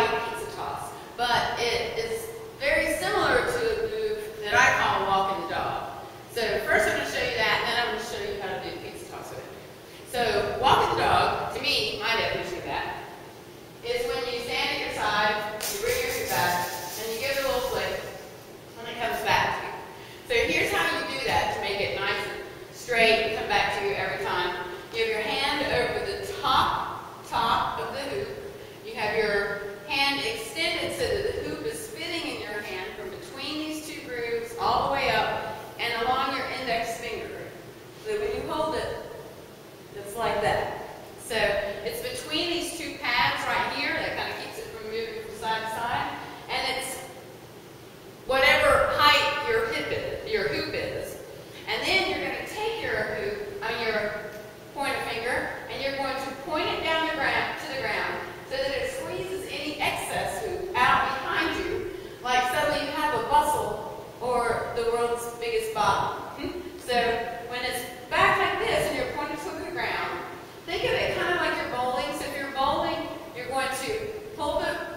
diabetes. Pulpit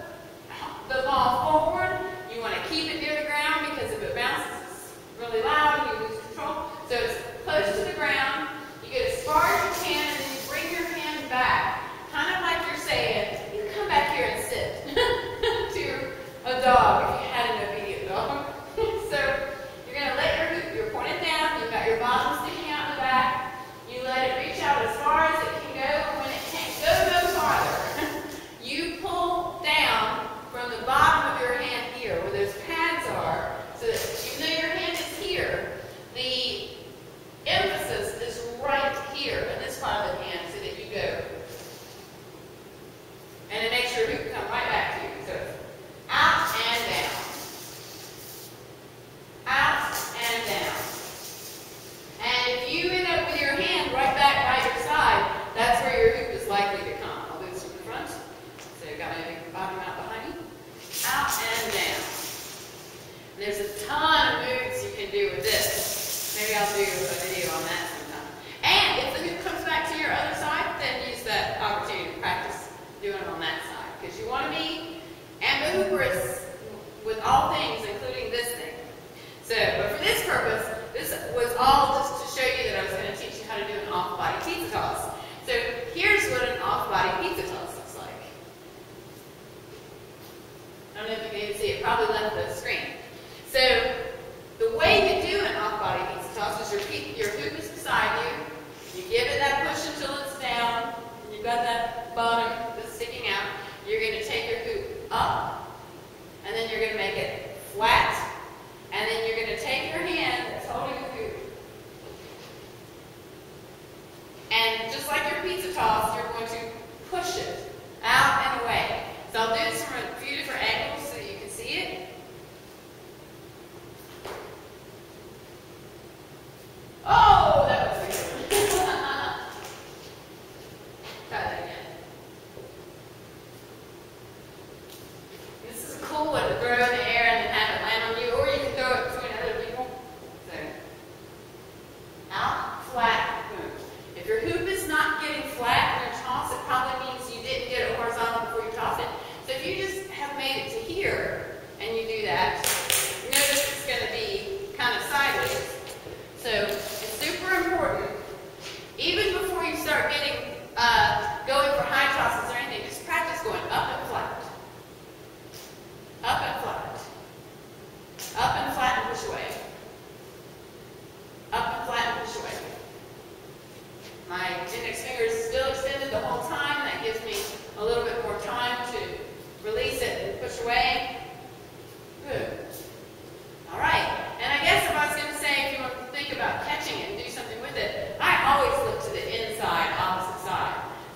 There's a ton of moves you can do with this. Maybe I'll do a video on that sometime. And if the hoop comes back to your other side, then use that opportunity to practice doing it on that side. Because you want to be ambidextrous with all things, including this thing. So, but for this purpose, this was all just to show you that I was going to teach you how to do an off-body pizza toss. muscles, your your hoop is beside you. You give it that push until it's down, and you've got that bottom that's sticking out. You're going to take your hoop up, and then you're going to make it flat.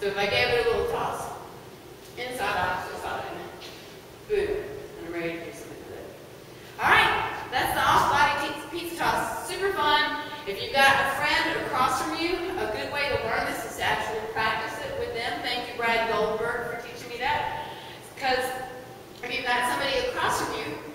So if I gave it a little toss, inside out, opposite boom, and I'm ready to do something with it. All right, that's the off-body pizza toss. Super fun. If you've got a friend across from you, a good way to learn this is to actually practice it with them. Thank you, Brad Goldberg, for teaching me that. Because if you've got somebody across from you